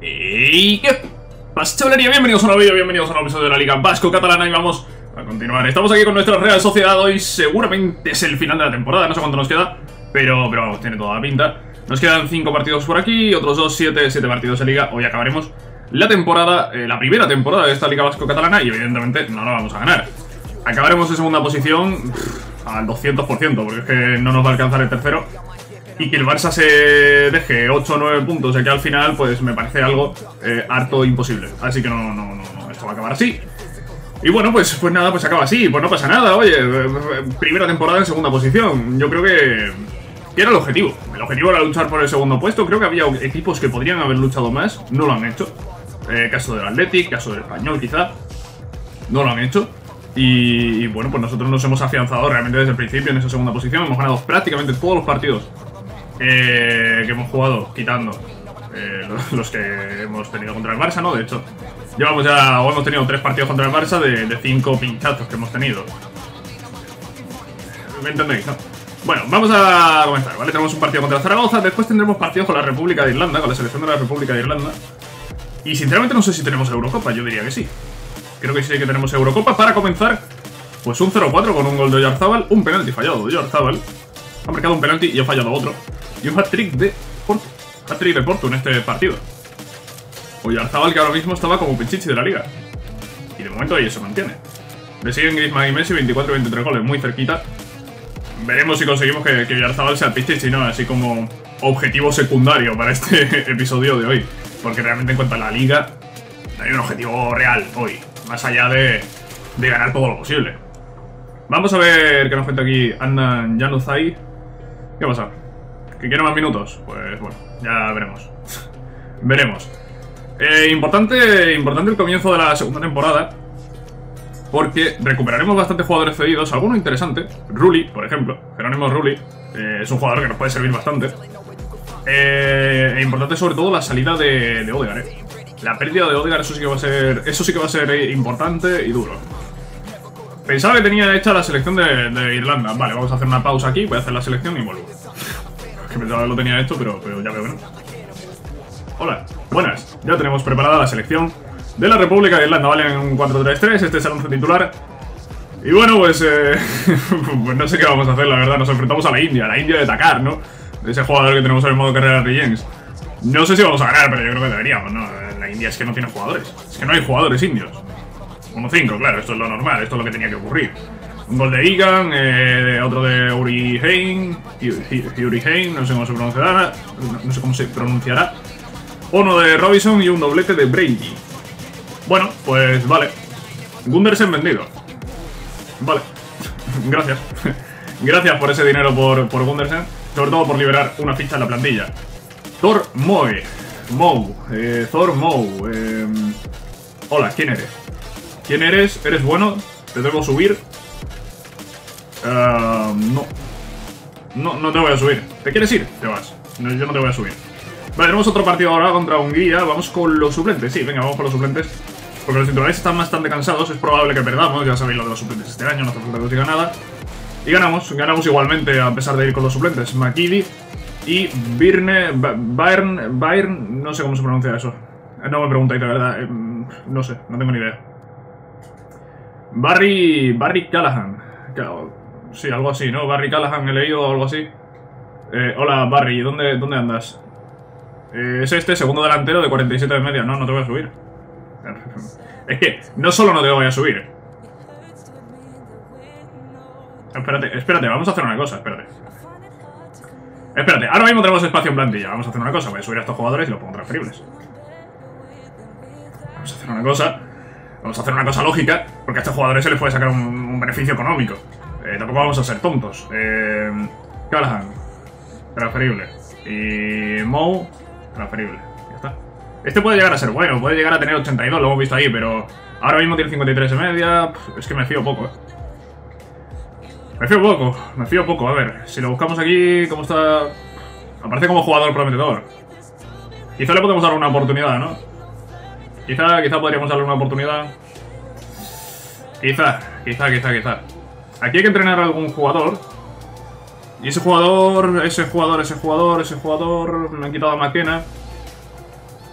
¿Y qué pasa, chavalería? Bienvenidos a un nuevo vídeo, bienvenidos a un nuevo episodio de la Liga Vasco Catalana y vamos a continuar. Estamos aquí con nuestra Real Sociedad, hoy seguramente es el final de la temporada, no sé cuánto nos queda, pero, pero vamos, tiene toda la pinta. Nos quedan 5 partidos por aquí, otros 2, 7, 7 partidos de Liga, hoy acabaremos la temporada, eh, la primera temporada de esta Liga Vasco Catalana y evidentemente no la vamos a ganar. Acabaremos en segunda posición pff, al 200%, porque es que no nos va a alcanzar el tercero y que el Barça se deje 8 o 9 puntos y que al final, pues me parece algo eh, harto imposible. Así que no, no, no, no, esto va a acabar así. Y bueno, pues, pues nada, pues acaba así, pues no pasa nada, oye, primera temporada en segunda posición. Yo creo que, que era el objetivo. El objetivo era luchar por el segundo puesto. Creo que había equipos que podrían haber luchado más, no lo han hecho. Eh, caso del Athletic, caso del Español quizá. No lo han hecho. Y, y, bueno, pues nosotros nos hemos afianzado realmente desde el principio en esa segunda posición. Hemos ganado prácticamente todos los partidos eh, que hemos jugado, quitando eh, los que hemos tenido contra el Barça, ¿no? De hecho, llevamos ya, o hemos tenido tres partidos contra el Barça de, cinco pinchazos que hemos tenido. ¿Me entendéis, no? Bueno, vamos a comenzar, ¿vale? Tenemos un partido contra Zaragoza, después tendremos partidos con la República de Irlanda, con la selección de la República de Irlanda. Y sinceramente no sé si tenemos Eurocopa, yo diría que sí. Creo que sí que tenemos Eurocopa para comenzar. Pues un 0-4 con un gol de Oyarzábal, un penalti fallado de Oyarzábal. Ha marcado un penalti y ha fallado otro. Y un hat-trick de Porto. Hat-trick de Porto en este partido. Oyarzábal que ahora mismo estaba como Pichichi de la liga. Y de momento ahí se mantiene. Le siguen Griezmann y Messi, 24 y 23 goles, muy cerquita. Veremos si conseguimos que, que Oyarzábal sea Pichichi, ¿no? Así como objetivo secundario para este episodio de hoy. Porque realmente en cuanto a la liga, hay un objetivo real hoy. Más allá de, de ganar todo lo posible. Vamos a ver qué nos cuenta aquí Andan Januzai. ¿Qué pasa? ¿Que quiere más minutos? Pues bueno, ya veremos. veremos. Eh, importante, importante el comienzo de la segunda temporada. Porque recuperaremos bastantes jugadores cedidos. Alguno interesante. Rulli, por ejemplo. Jerónimo Rulli. Eh, es un jugador que nos puede servir bastante. Eh, e importante sobre todo la salida de, de Odegaard. Eh. La pérdida de Odegaard, eso sí que va a ser. Eso sí que va a ser importante y duro. Pensaba que tenía hecha la selección de, de, Irlanda. Vale, vamos a hacer una pausa aquí, voy a hacer la selección y vuelvo. Que lo tenía hecho, pero, pero ya veo que no. Hola, buenas. Ya tenemos preparada la selección de la República de Irlanda, ¿vale? En un 4-3-3, este es el 11 titular. Y bueno, pues, eh, pues no sé qué vamos a hacer, la verdad. Nos enfrentamos a la India, a la India de Dakar, ¿no? Ese jugador que tenemos en el modo carrera de James. No sé si vamos a ganar, pero yo creo que deberíamos, ¿no? La India es que no tiene jugadores. Es que no hay jugadores indios. 1-5, claro, esto es lo normal, esto es lo que tenía que ocurrir. Un gol de Egan, eh, otro de Uri Hain, Uri Hain, no sé cómo se pronunciará, no sé cómo se pronunciará. Uno de Robinson y un doblete de Brady. Bueno, pues vale. Gundersen vendido. Vale. Gracias. Gracias por ese dinero por, por Gundersen. Sobre todo por liberar una ficha en la plantilla. Thor Moe. Mou. Eh, Thor Mou. Eh, hola, ¿quién eres? ¿Quién eres? ¿Eres bueno? ¿Te debo subir? Uh, no. No, no te voy a subir. ¿Te quieres ir? Te vas. Yo no te voy a subir. Vale, tenemos otro partido ahora contra Hungría. Vamos con los suplentes. Sí, venga, vamos con los suplentes. Porque los titulares están bastante cansados. Es probable que perdamos. Ya sabéis lo de los suplentes este año. No hace falta que os diga nada. Y ganamos. Ganamos igualmente a pesar de ir con los suplentes. Makidi y Birne... Bayern... Bayern... No sé cómo se pronuncia eso. No me preguntáis de verdad. No sé. No tengo ni idea. Barry. Barry Callahan. Sí, algo así, ¿no? Barry Callahan he leído algo así. Eh, hola, Barry, ¿dónde, dónde andas? Eh, es este, segundo delantero de 47 de media. No, no te voy a subir. Es que no solo no te voy a subir. Espérate, espérate, vamos a hacer una cosa, espérate. Espérate, ahora mismo tenemos espacio en plantilla. Vamos a hacer una cosa, voy a subir a estos jugadores y los pongo transferibles. Vamos a hacer una cosa. Vamos a hacer una cosa lógica, porque a estos jugadores se les puede sacar un beneficio económico. Eh, tampoco vamos a ser tontos. Eh, Callahan, transferible. Y Moe, transferible. Ya está. Este puede llegar a ser bueno, puede llegar a tener 82, lo hemos visto ahí, pero ahora mismo tiene 53 de media. Es que me fío poco, eh. Me fío poco, me fío poco. A ver, si lo buscamos aquí, ¿cómo está? Aparece como jugador prometedor. Quizá le podemos dar una oportunidad, ¿no? Quizá, quizá podríamos darle una oportunidad. Quizá, quizá, quizá, quizá. Aquí hay que entrenar a algún jugador. Y ese jugador, ese jugador, ese jugador, ese jugador... Me han quitado a McKenna.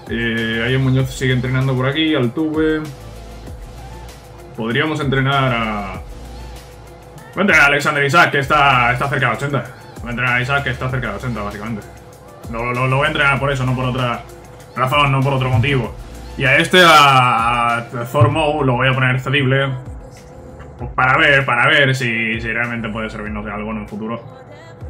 Eh, ahí Muñoz sigue entrenando por aquí, Altuve. Podríamos entrenar a... Voy a entrenar a Alexander Isaac, que está, está cerca de 80. Voy a entrenar a Isaac, que está cerca de 80, básicamente. Lo, lo, lo voy a entrenar por eso, no por otra razón, no por otro motivo. Y a este, a, a Thormo, lo voy a poner cedible. Pues para ver, para ver si, realmente puede servirnos de algo en un futuro.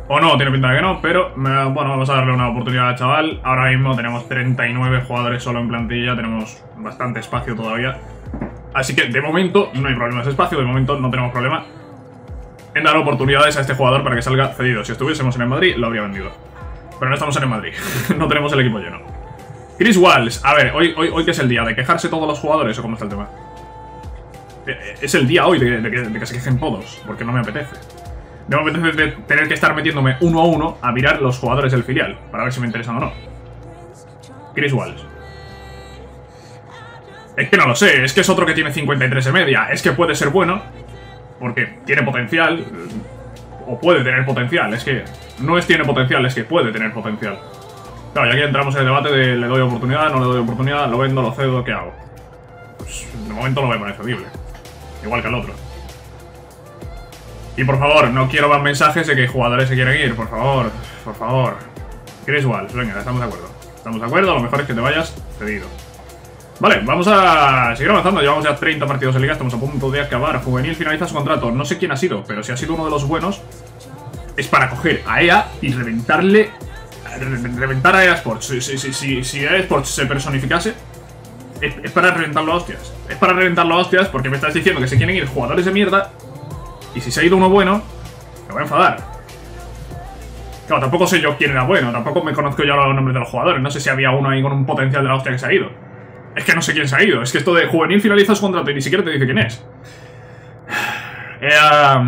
O no, tiene pinta de que no, pero bueno, vamos a darle una oportunidad al chaval. Ahora mismo tenemos 39 jugadores solo en plantilla, tenemos bastante espacio todavía. Así que de momento no hay problema de espacio, de momento no tenemos problema en dar oportunidades a este jugador para que salga cedido. Si estuviésemos en el Madrid, lo habría vendido. Pero no estamos en el Madrid, no tenemos el equipo lleno. Chris Walls, a ver, hoy, hoy, hoy que es el día, ¿de quejarse todos los jugadores o cómo está el tema? Eh, es el día hoy de, que, se quejen todos, porque no me apetece. No me apetece tener que estar metiéndome uno a uno a mirar los jugadores del filial, para ver si me interesan o no. Chris Walls. Es que no lo sé, es que es otro que tiene 53 de media, es que puede ser bueno, porque tiene potencial, o puede tener potencial, es que no es tiene potencial, es que puede tener potencial. Claro, y aquí entramos en el debate de le doy oportunidad, no le doy oportunidad, lo vendo, lo cedo, ¿qué hago? Pues de momento lo veo cedible. Igual que el otro. Y por favor, no quiero más mensajes de que jugadores se quieren ir, por favor, por favor. Chris Walls, venga, estamos de acuerdo. Estamos de acuerdo, lo mejor es que te vayas cedido. Vale, vamos a seguir avanzando. Llevamos ya 30 partidos de liga, estamos a punto de acabar. Juvenil finaliza su contrato. No sé quién ha sido, pero si ha sido uno de los buenos, es para coger a EA y reventarle. Reventar a EA Sports. Si EA Sports se personificase, es, para reventarlo a hostias. Es para reventarlo a hostias porque me estás diciendo que se quieren ir jugadores de mierda. Y si se ha ido uno bueno, me voy a enfadar. Claro, tampoco sé yo quién era bueno. Tampoco me conozco yo los nombres de los jugadores. No sé si había uno ahí con un potencial de la hostia que se ha ido. Es que no sé quién se ha ido. Es que esto de juvenil finaliza su contrato y ni siquiera te dice quién es. Ea.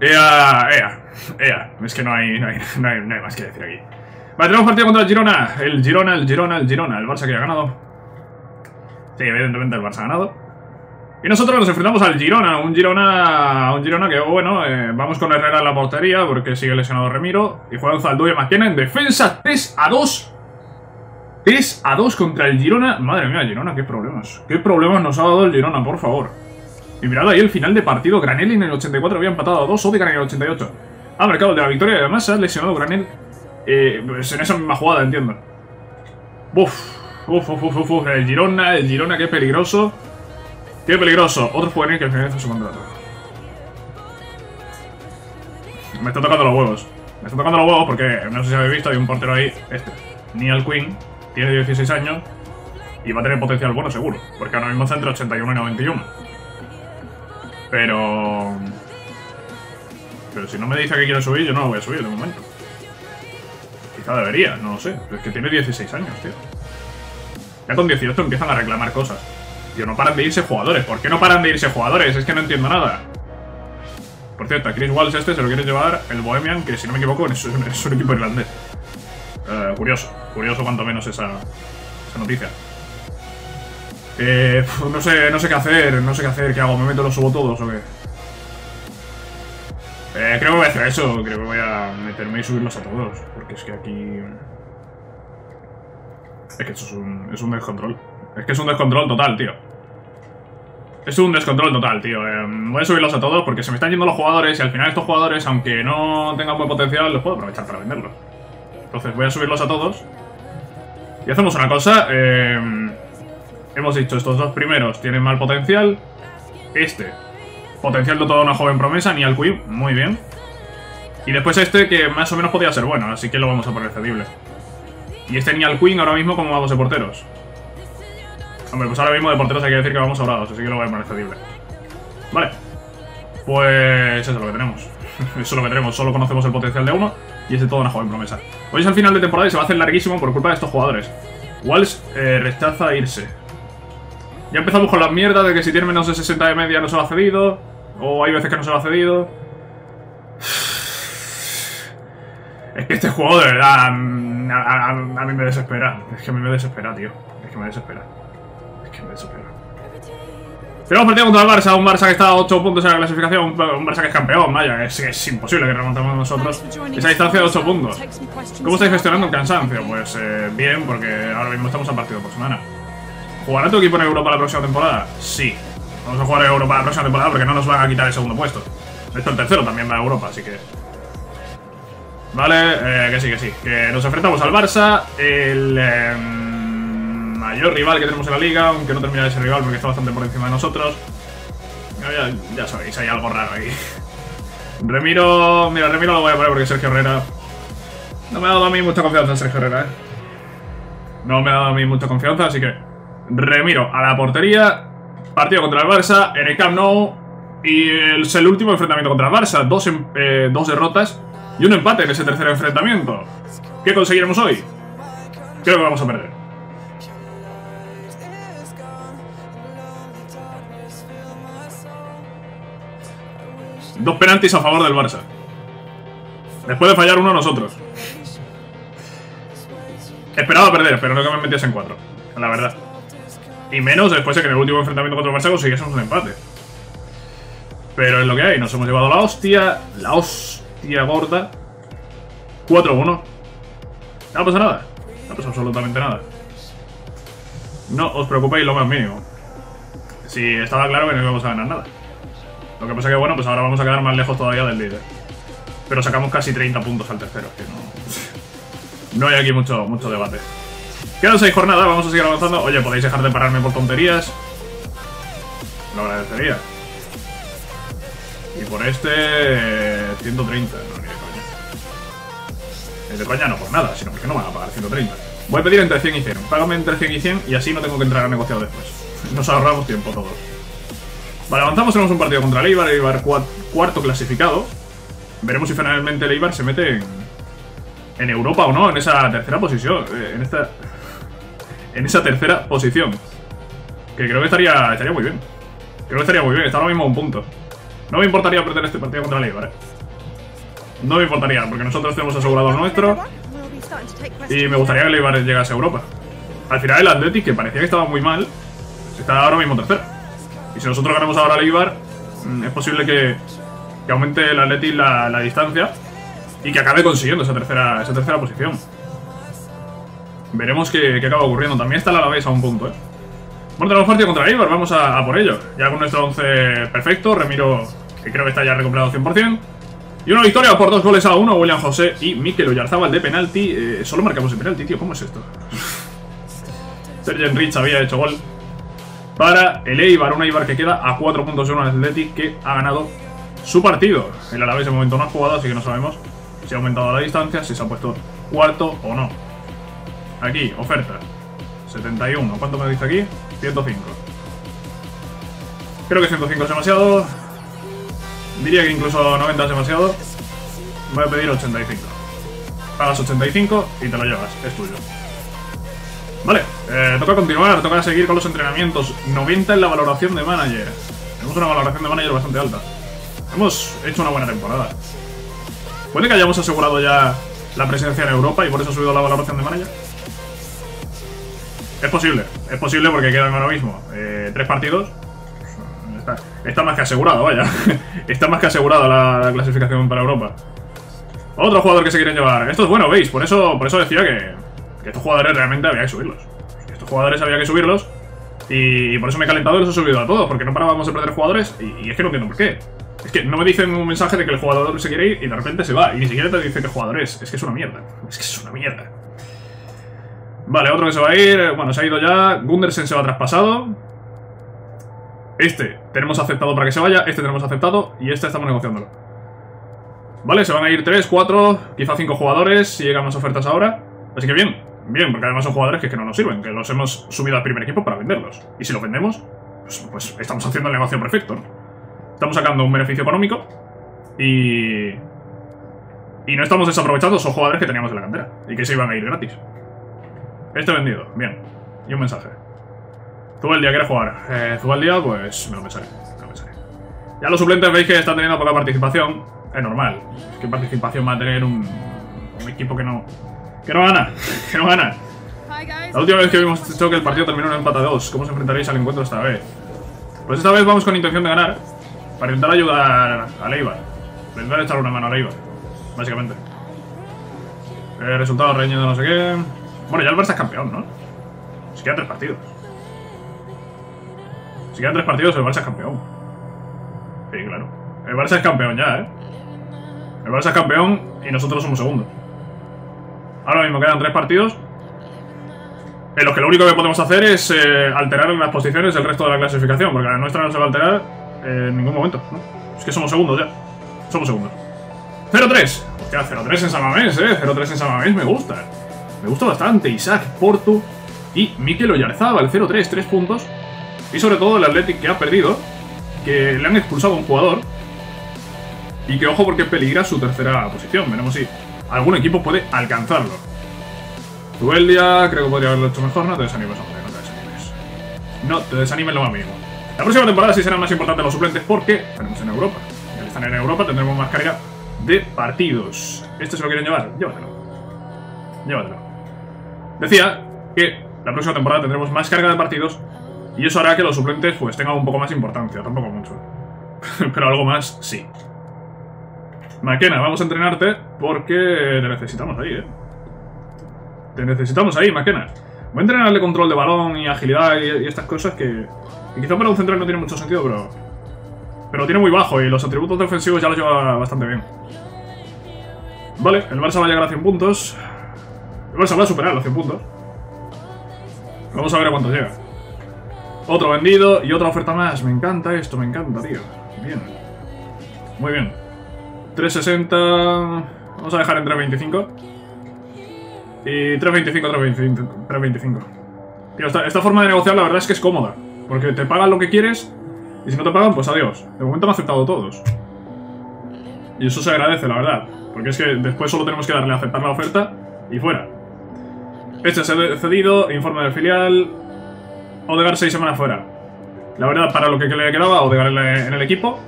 Ea. Ea. Ea. Es que no hay, no hay, no hay, no hay más que decir aquí. Vale, tenemos partido contra el Girona. El Girona, el Girona, el Girona. El Barça que ha ganado. Sí, evidentemente el Barça ha ganado. Y nosotros nos enfrentamos al Girona. Un Girona, un Girona que, bueno, eh, vamos con Herrera en la portería porque sigue lesionado Remiro. Y juega un Zaldú y Maquena en defensa 3 a 2. 3 a 2 contra el Girona. Madre mía, Girona, qué problemas. Qué problemas nos ha dado el Girona, por favor. Y mirad ahí el final de partido. Granelli en el 84 había empatado a 2. Odegaard en el 88. Ha marcado el de la victoria y además ha lesionado Granel eh, en esa misma jugada, entiendo. Uf, uf, uf, uf, el Girona, el Girona, qué peligroso. Qué peligroso. Otro juvenil que finaliza su contrato. Me está tocando los huevos. Me está tocando los huevos porque, no sé si habéis visto, hay un portero ahí, este, Neil Quinn, tiene 16 años y va a tener potencial bueno seguro, porque ahora mismo está entre 81 y 91. Pero... Pero si no me dice que quiere subir, yo no lo voy a subir de momento. Quizá debería, no lo sé. Es que tiene 16 años, tío. Ya con 18 empiezan a reclamar cosas. Tío, no paran de irse jugadores. ¿Por qué no paran de irse jugadores? Es que no entiendo nada. Por cierto, a Chris Walls este se lo quiere llevar el Bohemian, que si no me equivoco es un, equipo irlandés. Uh, curioso. Curioso cuanto menos esa, esa noticia. Eh, no sé, no sé qué hacer, no sé qué hacer, ¿qué hago? ¿Me meto los subo todos o qué? Eh, creo que voy a hacer eso, creo que voy a meterme y subirlos a todos, es que aquí... Es que eso es un, es un descontrol. Es que es un descontrol total, tío. Es un descontrol total, tío. Eh, voy a subirlos a todos porque se me están yendo los jugadores y al final estos jugadores, aunque no tengan buen potencial, los puedo aprovechar para venderlos. Entonces voy a subirlos a todos. Y hacemos una cosa. Eh, hemos dicho, estos dos primeros tienen mal potencial. Este, potencial de toda una joven promesa, ni al Queen, muy bien. Y después este, que más o menos podía ser bueno, así que lo vamos a poner cedible. Y este ni al Queen ahora mismo, como vamos de porteros? Hombre, pues ahora mismo de porteros hay que decir que vamos sobrados, así que lo voy a poner cedible. Vale. Pues eso es lo que tenemos. eso es lo que tenemos, solo conocemos el potencial de uno y es de toda una joven promesa. Hoy es el final de temporada y se va a hacer larguísimo por culpa de estos jugadores. Walsh eh, rechaza irse. Ya empezamos con la mierda de que si tiene menos de 60 de media no se lo ha cedido. O hay veces que no se lo ha cedido. Es que este juego de verdad a, mí me desespera. Es que a mí me desespera, tío. Es que me desespera. Es que me desespera. Tenemos partido contra el Barça, un Barça que está a 8 puntos en la clasificación, un Barça que es campeón, vaya, es, es imposible que remontemos nosotros esa distancia de 8 puntos. ¿Cómo estáis gestionando el cansancio? Pues eh, bien, porque ahora mismo estamos a partido por semana. ¿Jugará tu equipo en Europa la próxima temporada? Sí. Vamos a jugar en Europa la próxima temporada porque no nos van a quitar el segundo puesto. Esto el tercero también va a Europa, así que... Vale, eh, que sí, que sí. Que nos enfrentamos al Barça, el em, mayor rival que tenemos en la liga, aunque no termina de ser rival porque está bastante por encima de nosotros. Ya, ya sabéis, hay algo raro ahí. Remiro... Mira, Remiro lo voy a poner porque Sergio Herrera... No me ha dado a mí mucha confianza Sergio Herrera, ¿eh? No me ha dado a mí mucha confianza, así que... Remiro a la portería. Partido contra el Barça en el Camp Nou. Y es el último enfrentamiento contra el Barça. Dos, em, eh, dos derrotas y un empate en ese tercer enfrentamiento. ¿Qué conseguiremos hoy? Creo que vamos a perder. Dos penaltis a favor del Barça. Después de fallar uno nosotros. Esperaba perder, pero no que me metiese en cuatro. La verdad. Y menos después de que en el último enfrentamiento contra el Barça consiguiésemos un empate. Pero es lo que hay, nos hemos llevado la hostia. La hostia gorda. 4-1. No pasa nada. No pasa absolutamente nada. No os preocupéis lo más mínimo. Si estaba claro que no íbamos a ganar nada. Lo que pasa que, bueno, pues ahora vamos a quedar más lejos todavía del líder. Pero sacamos casi 30 puntos al tercero, que no... No hay aquí mucho, mucho debate. Quedan 6 jornadas, vamos a seguir avanzando. Oye, podéis dejar de pararme por tonterías. Lo agradecería. Y por este... 130, no, ni de coña. De coña no por nada, sino porque no van a pagar 130. Voy a pedir entre 100 y 100. Págame entre 100 y 100 y así no tengo que entrar a negociar después. Nos ahorramos tiempo todos. Vale, avanzamos, tenemos un partido contra el Eibar, cuarto clasificado. Veremos si finalmente el se mete en, en Europa o no, en esa tercera posición. Eh, en esta. En esa tercera posición. Que creo que estaría, estaría muy bien. Creo que estaría muy bien, está ahora mismo a un punto. No me importaría perder este partido contra el eh. No me importaría, porque nosotros tenemos asegurado el nuestro. Y me gustaría que el Eibar llegase a Europa. Al final el Athletic, que parecía que estaba muy mal, está ahora mismo tercero. Y si nosotros ganamos ahora al Eibar, mm, es posible que, que aumente el Athletic la, la distancia y que acabe consiguiendo esa tercera, esa tercera posición. Veremos qué, qué acaba ocurriendo. También está el Alavés a un punto, ¿eh? Bueno, tenemos partido contra Eibar, vamos a, a, por ello. Ya con nuestro 11 perfecto, Remiro, que creo que está ya recuperado 100%. Y una victoria por dos goles a uno, William José y Mikel Oyarzábal de penalti. Eh, solo marcamos el penalti, tío, ¿cómo es esto? Sergen Rich había hecho gol para el Eibar, un Eibar que queda a 4 puntos de un Athletic que ha ganado su partido. El Alavés de momento no ha jugado, así que no sabemos si ha aumentado la distancia, si se ha puesto cuarto o no. Aquí, oferta. 71. ¿Cuánto me dice aquí? 105. Creo que 105 es demasiado. Diría que incluso 90 es demasiado. Voy a pedir 85. Pagas 85 y te lo llevas. Es tuyo. Vale, eh, toca continuar, toca seguir con los entrenamientos. 90 en la valoración de manager. Tenemos una valoración de manager bastante alta. Hemos hecho una buena temporada. ¿Puede que hayamos asegurado ya la presencia en Europa y por eso ha subido la valoración de manager? Es posible, es posible porque quedan ahora mismo eh, tres partidos. Está, más que asegurado, vaya. está más que asegurada la, la, clasificación para Europa. Otro jugador que se quieren llevar. Esto es bueno, veis. Por eso, por eso decía que, estos jugadores realmente había que subirlos. Estos jugadores había que subirlos. Y, y, por eso me he calentado y los he subido a todos. Porque no parábamos de perder jugadores. Y, y es que no entiendo por qué. Es que no me dicen un mensaje de que el jugador se quiere ir y de repente se va. Y ni siquiera te dice qué jugador es. Es que es una mierda. Es que es una mierda. Vale, otro que se va a ir. Bueno, se ha ido ya. Gundersen se va traspasado. Este tenemos aceptado para que se vaya. Este tenemos aceptado. Y este estamos negociándolo. Vale, se van a ir 3, 4, quizá 5 jugadores si llegan más ofertas ahora. Así que bien, bien, porque además son jugadores que, que no nos sirven, que los hemos subido al primer equipo para venderlos. Y si los vendemos, pues, pues estamos haciendo el negocio perfecto, ¿no? Estamos sacando un beneficio económico y... Y no estamos desaprovechando esos jugadores que teníamos en la cantera y que se iban a ir gratis. Este vendido, bien. Y un mensaje. Zubaldia quiere jugar. Eh, Zubaldia, pues me lo pensaré. Me lo pensaré. Ya los suplentes veis que están teniendo poca participación. Es normal. ¿Qué participación va a tener un, un equipo que no... Que no gana. que no gana. La última vez que vimos este choque el partido terminó en empate a 2. ¿Cómo os enfrentaréis al encuentro esta vez? Pues esta vez vamos con intención de ganar. Para intentar ayudar a Leibar. Para intentar echar una mano a Leibar. Básicamente. El resultado reñido no sé qué. Bueno, ya el Barça es campeón, ¿no? Si quedan tres partidos. Si quedan tres partidos, el Barça es campeón. Sí, claro. El Barça es campeón ya, ¿eh? El Barça es campeón y nosotros somos segundos. Ahora mismo quedan tres partidos. En los que lo único que podemos hacer es eh, alterar las posiciones del resto de la clasificación, porque la nuestra no se va a alterar en ningún momento. ¿no? Es que somos segundos ya. Somos segundos. 0-3. Hostia, 0-3 en Samamés, eh. 0-3 en Samamés me gusta. Me gusta bastante. Isaac, Portu y Mikel Oyarzábal. 0-3, 3 puntos. Y sobre todo el Athletic que ha perdido, que le han expulsado a un jugador. Y que ojo porque peligra su tercera posición. Veremos si algún equipo puede alcanzarlo. Zubeldia, creo que podría haberlo hecho mejor. No te desanimes, hombre, no te desanimes. No te desanimes lo más mínimo. La próxima temporada sí serán más importantes los suplentes porque estaremos en Europa. Y al estar en Europa tendremos más carga de partidos. ¿Esto se lo quieren llevar? Llévatelo. Llévatelo. Decía que la próxima temporada tendremos más carga de partidos y eso hará que los suplentes pues tengan un poco más importancia, tampoco mucho. Pero algo más, sí. Maquena, vamos a entrenarte porque te necesitamos ahí, ¿eh? Te necesitamos ahí, Maquena. Voy a entrenarle control de balón y agilidad y, estas cosas que, que, quizá para un central no tiene mucho sentido, pero... Pero tiene muy bajo y los atributos defensivos ya los lleva bastante bien. Vale, el Barça va a llegar a 100 puntos. El Barça va a superar los 100 puntos. Vamos a ver a cuánto llega. Otro vendido y otra oferta más. Me encanta esto, me encanta, tío. Bien. Muy bien. 360... Vamos a dejar en 325. Y 325, 325. 325. Tío, esta, esta forma de negociar la verdad es que es cómoda. Porque te pagan lo que quieres y si no te pagan, pues adiós. De momento han aceptado todos. Y eso se agradece, la verdad. Porque es que después solo tenemos que darle a aceptar la oferta y fuera. Este ha cedido, informe del filial. Odegar seis semanas fuera. La verdad, para lo que le quedaba a Odegar en el equipo,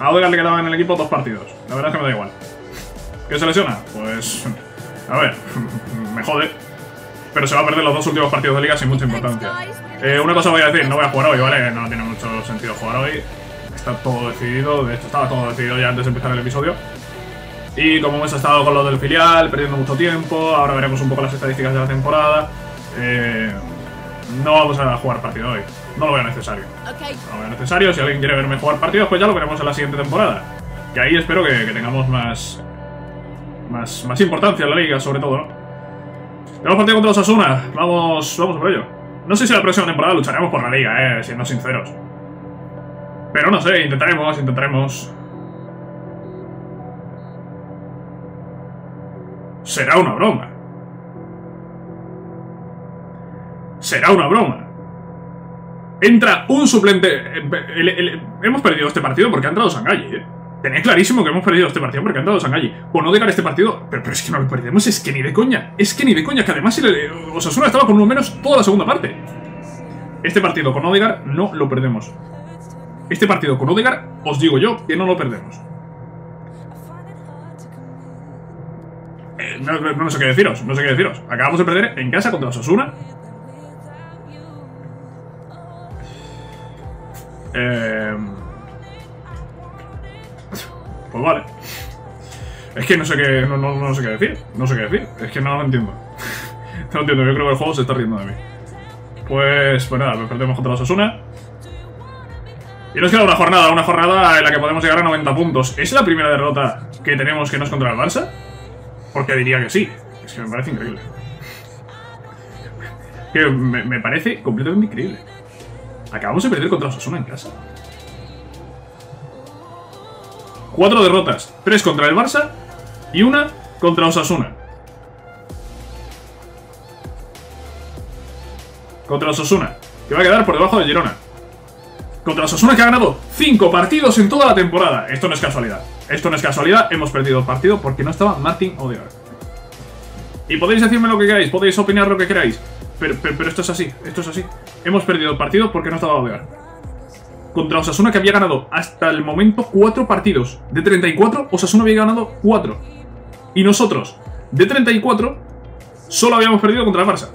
a Odegar le quedaban en el equipo dos partidos. La verdad es que me da igual. ¿Qué se lesiona? Pues... A ver, me jode. Pero se va a perder los dos últimos partidos de liga sin mucha importancia. Eh, una cosa voy a decir, no voy a jugar hoy, ¿vale? No tiene mucho sentido jugar hoy. Está todo decidido, de hecho estaba todo decidido ya antes de empezar el episodio. Y como hemos estado con lo del filial, perdiendo mucho tiempo, ahora veremos un poco las estadísticas de la temporada. Eh, no vamos a jugar partido hoy. No lo veo necesario. No lo veo necesario. Si alguien quiere verme jugar partidos, pues ya lo veremos en la siguiente temporada. Y ahí espero que, que tengamos más, más, más importancia en la liga, sobre todo, ¿no? Tenemos partido contra los Asuna. Vamos, vamos por ello. No sé si la próxima temporada lucharemos por la liga, eh, siendo sinceros. Pero no sé, intentaremos, intentaremos. Será una broma. Será una broma. Entra un suplente... Eh, hemos perdido este partido porque ha entrado Sangalli, ¿eh? Tenía clarísimo que hemos perdido este partido porque ha entrado Sangalli. Por no dejar este partido... Pero, es que no lo perdemos, es que ni de coña. Es que ni de coña, que además Osasuna estaba con uno menos toda la segunda parte. Este partido con Odegar no lo perdemos. Este partido con Odegar, os digo yo que no lo perdemos. Eh, no, sé qué deciros, no sé qué deciros. Acabamos de perder en casa contra Osasuna. Eh, pues vale. Es que no sé qué, no, sé qué decir. No sé qué decir. Es que no lo entiendo. no lo entiendo. Yo creo que el juego se está riendo de mí. Pues, pues nada, perdemos contra los Osasuna. Y nos queda una jornada, una jornada en la que podemos llegar a 90 puntos. ¿Es la primera derrota que tenemos que no es contra el Barça? Porque diría que sí. Es que me parece increíble. Que me, parece completamente increíble. Acabamos de perder contra Osasuna en casa. Cuatro derrotas. Tres contra el Barça y una contra Osasuna. Contra Osasuna, que va a quedar por debajo de Girona. Contra Osasuna que ha ganado cinco partidos en toda la temporada. Esto no es casualidad. Esto no es casualidad, hemos perdido el partido porque no estaba Martin Odegaard. Y podéis decirme lo que queráis, podéis opinar lo que queráis. Pero, esto es así, esto es así. Hemos perdido el partido porque no estaba Odegaard. Contra Osasuna que había ganado hasta el momento 4 partidos. De 34, Osasuna había ganado 4. Y nosotros, de 34, solo habíamos perdido contra el Barça.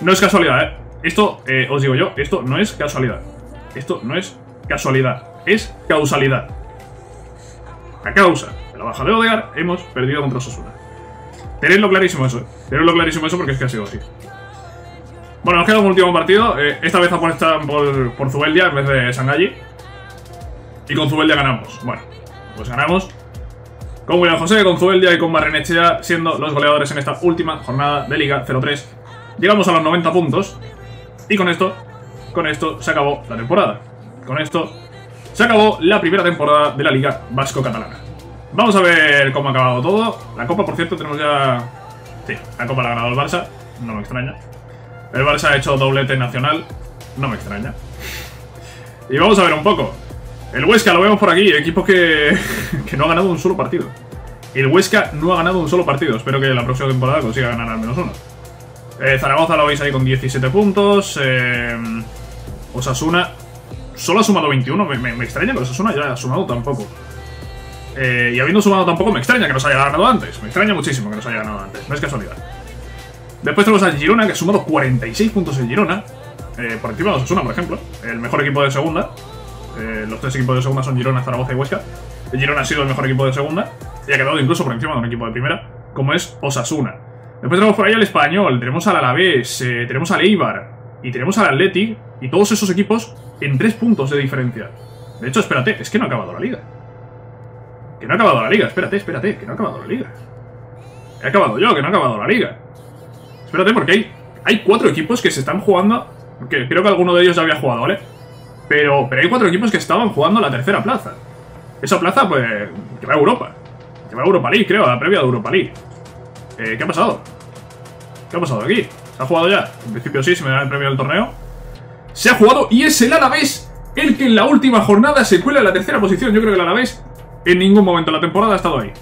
No es casualidad, ¿eh? Esto, eh, os digo yo, esto no es casualidad. Esto no es casualidad, es causalidad. A causa de la baja de Odegar, hemos perdido contra Osasuna. Tenedlo clarísimo eso, tenedlo clarísimo eso porque es que ha sido así. Bueno, nos queda un último partido. Eh, esta vez apuestan por, por Zubeldia en vez de Sangalli. Y con Zubeldia ganamos. Bueno, pues ganamos. Con William José, con Zubeldia y con Barrenechea siendo los goleadores en esta última jornada de Liga 0-3. Llegamos a los 90 puntos. Y con esto, con esto se acabó la temporada. Con esto se acabó la primera temporada de la Liga Vasco-Catalana. Vamos a ver cómo ha acabado todo. La Copa, por cierto, tenemos ya... Sí, la Copa la ha ganado el Barça. No me extraña. El Barça ha hecho doblete nacional. No me extraña. Y vamos a ver un poco. El Huesca lo vemos por aquí, equipo que, que no ha ganado un solo partido. El Huesca no ha ganado un solo partido. Espero que la próxima temporada consiga ganar al menos uno. Eh, Zaragoza lo veis ahí con 17 puntos. Eh, Osasuna solo ha sumado 21. Me, me, extraña que Osasuna ya haya sumado tampoco. Eh, y habiendo sumado tampoco, me extraña que nos haya ganado antes. Me extraña muchísimo que nos haya ganado antes. No es casualidad. Después tenemos a Girona, que ha sumado 46 puntos en Girona. Eh, por encima de Osasuna, por ejemplo. El mejor equipo de segunda. Eh, los tres equipos de segunda son Girona, Zaragoza y Huesca. Girona ha sido el mejor equipo de segunda. Y ha quedado incluso por encima de un equipo de primera, como es Osasuna. Después tenemos por ahí al Español, tenemos al Alavés, tenemos al Eibar y tenemos al Athletic. Y todos esos equipos en tres puntos de diferencia. De hecho, espérate, es que no ha acabado la liga. Que no ha acabado la liga, espérate, espérate, que no ha acabado la liga. He acabado yo, que no ha acabado la liga. Espérate, porque hay, hay cuatro equipos que se están jugando. Que creo que alguno de ellos ya había jugado, ¿vale? Pero, pero hay cuatro equipos que estaban jugando la tercera plaza. Esa plaza, pues, que va a Europa. Que va a Europa League, creo, a la previa de Europa League. Eh, ¿Qué ha pasado? ¿Qué ha pasado aquí? ¿Se ha jugado ya? En principio sí, se me da el premio del torneo. Se ha jugado y es el Alavés el que en la última jornada se cuela en la tercera posición. Yo creo que el Alavés en ningún momento de la temporada ha estado ahí.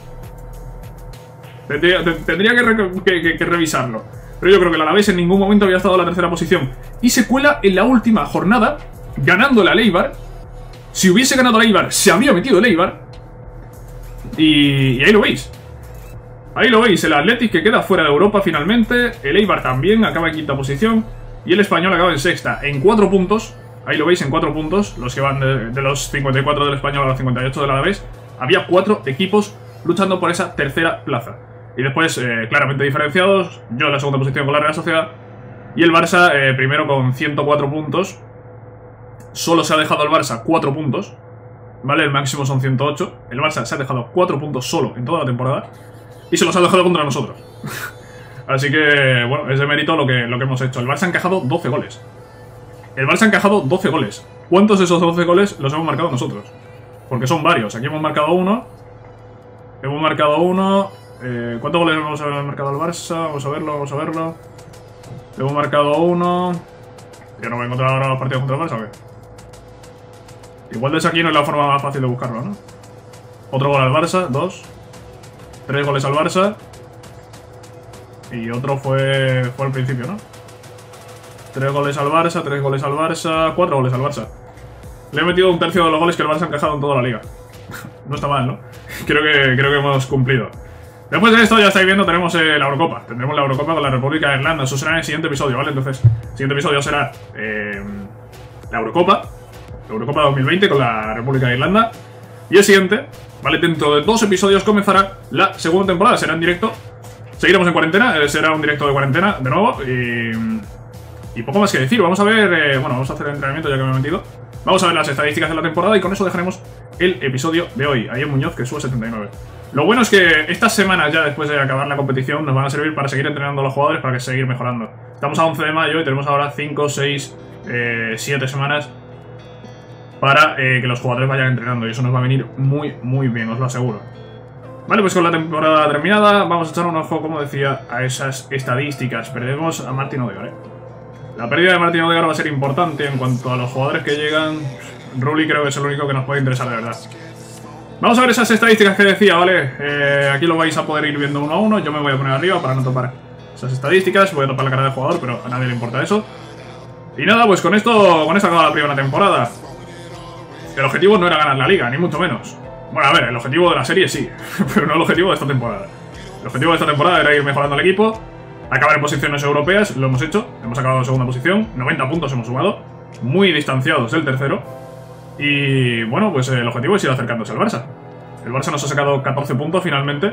Tendría, que, revisarlo. Pero yo creo que el Alavés en ningún momento había estado en la tercera posición. Y se cuela en la última jornada, ganándole a Leibar. Si hubiese ganado a Leibar, se habría metido el Eibar. Y, y ahí lo veis. Ahí lo veis, el Athletic que queda fuera de Europa finalmente. El Eibar también acaba en quinta posición. Y el Español acaba en sexta, en cuatro puntos. Ahí lo veis, en cuatro puntos. Los que van de, de los 54 del Español a los 58 del Alavés. Había cuatro equipos luchando por esa tercera plaza. Y después, eh, claramente diferenciados, yo en la segunda posición con la Real Sociedad y el Barça eh, primero con 104 puntos. Solo se ha dejado al Barça 4 puntos, ¿vale? El máximo son 108. El Barça se ha dejado 4 puntos solo en toda la temporada y se los ha dejado contra nosotros. Así que, bueno, es de mérito lo que, lo que hemos hecho. El Barça ha encajado 12 goles. El Barça ha encajado 12 goles. ¿Cuántos de esos 12 goles los hemos marcado nosotros? Porque son varios. Aquí hemos marcado uno. Hemos marcado uno. Eh, ¿Cuántos goles hemos marcado al Barça? Vamos a verlo, vamos a verlo. Hemos marcado uno. Ya no voy a encontrar ahora los partidos contra el Barça, ¿o qué? Igual desde aquí no es la forma más fácil de buscarlo, ¿no? Otro gol al Barça, dos. Tres goles al Barça. Y otro fue, fue al principio, ¿no? Tres goles al Barça, tres goles al Barça, cuatro goles al Barça. Le he metido un tercio de los goles que el Barça ha encajado en toda la liga. no está mal, ¿no? Creo que, creo que hemos cumplido. Después de esto, ya estáis viendo, tenemos la Eurocopa. Tendremos la Eurocopa con la República de Irlanda. Eso será en el siguiente episodio, ¿vale? Entonces, el siguiente episodio será eh, la Eurocopa. La Eurocopa 2020 con la República de Irlanda. Y el siguiente, ¿vale? Dentro de dos episodios comenzará la segunda temporada. Será en directo. Seguiremos en cuarentena. Eh, será un directo de cuarentena, de nuevo. Y, y poco más que decir. Vamos a ver... Eh, bueno, vamos a hacer el entrenamiento ya que me he metido. Vamos a ver las estadísticas de la temporada y con eso dejaremos el episodio de hoy. Ahí en Muñoz, que sube 79. Lo bueno es que estas semanas ya después de acabar la competición nos van a servir para seguir entrenando a los jugadores para que seguir mejorando. Estamos a 11 de mayo y tenemos ahora 5, 6, eh, 7 semanas para eh, que los jugadores vayan entrenando y eso nos va a venir muy, muy bien, os lo aseguro. Vale, pues con la temporada terminada vamos a echar un ojo, como decía, a esas estadísticas. Perdemos a Martín Odegaard, ¿eh? La pérdida de Martín Odegaard va a ser importante en cuanto a los jugadores que llegan. Rulli creo que es el único que nos puede interesar de verdad. Vamos a ver esas estadísticas que decía, ¿vale? Eh, aquí lo vais a poder ir viendo uno a uno. Yo me voy a poner arriba para no topar esas estadísticas. Voy a topar la cara del jugador, pero a nadie le importa eso. Y nada, pues con esto, con esto acaba la primera temporada. El objetivo no era ganar la liga, ni mucho menos. Bueno, a ver, el objetivo de la serie sí, pero no el objetivo de esta temporada. El objetivo de esta temporada era ir mejorando el equipo acabar en posiciones europeas, lo hemos hecho, hemos acabado en segunda posición, 90 puntos hemos sumado, muy distanciados del tercero, y bueno, pues el objetivo es ir acercándose al Barça. El Barça nos ha sacado 14 puntos finalmente,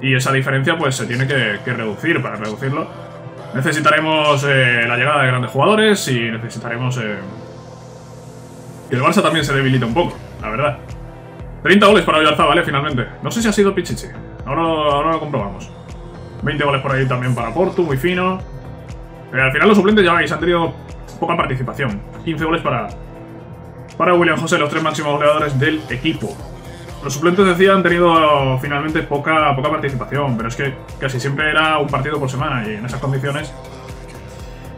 y esa diferencia pues se tiene que, reducir, para reducirlo necesitaremos eh, la llegada de grandes jugadores y necesitaremos eh, que el Barça también se debilite un poco, la verdad. 30 goles para Oyarzabal, ¿vale? Finalmente. No sé si ha sido Pichichi. Ahora, ahora lo comprobamos. 20 goles por ahí también para Porto, muy fino. Pero al final los suplentes ya veis, han tenido poca participación. 15 goles para, para William José, los tres máximos goleadores del equipo. Los suplentes, decía, han tenido finalmente poca, poca participación, pero es que casi siempre era un partido por semana y en esas condiciones...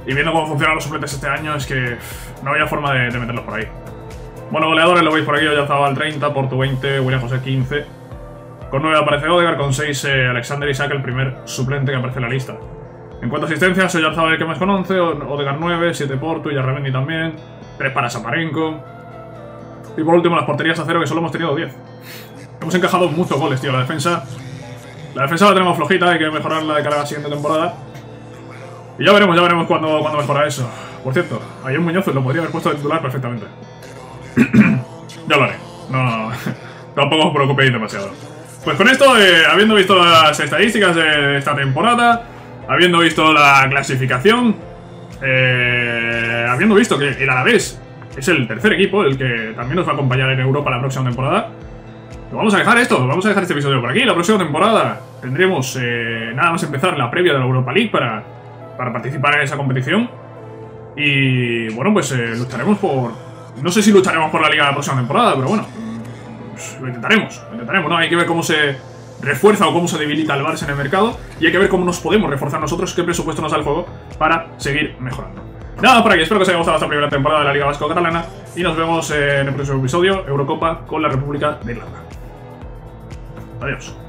Y viendo cómo funcionan los suplentes este año, es que no había forma de meterlos por ahí. Bueno, goleadores lo veis por aquí, al 30, Porto 20, William José 15. Con 9 aparece Odegar, con 6 eh, Alexander Isaac, el primer suplente que aparece en la lista. En cuanto a asistencias, Oyarzabal el que más con 11, Odegar 9, 7 Porto, Yarramendi también, 3 para Saparenko. Y por último las porterías a cero, que solo hemos tenido 10. Hemos encajado muchos goles, tío. La defensa... La defensa la tenemos flojita, hay que mejorarla de cara a la siguiente temporada. Y ya veremos, ya veremos cuándo, cuándo mejora eso. Por cierto, ayer Muñoz lo podría haber puesto de titular perfectamente. ya lo haré. No, tampoco os preocupéis demasiado. Pues con esto, eh, habiendo visto las estadísticas de esta temporada, habiendo visto la clasificación, eh, habiendo visto que el Alavés es el tercer equipo, el que también nos va a acompañar en Europa la próxima temporada, lo vamos a dejar esto, vamos a dejar este episodio por aquí. La próxima temporada tendremos eh, nada más empezar la previa de la Europa League para, para participar en esa competición. Y bueno, pues lucharemos por, no sé si lucharemos por la liga la próxima temporada, pero bueno, pues lo intentaremos, lo intentaremos, ¿no? Hay que ver cómo se refuerza o cómo se debilita el Barça en el mercado y hay que ver cómo nos podemos reforzar nosotros, qué presupuesto nos da el juego para seguir mejorando. Nada por aquí, espero que os haya gustado esta primera temporada de la Liga Vasco-Catalana y nos vemos en el próximo episodio, Eurocopa con la República de Irlanda. Adiós.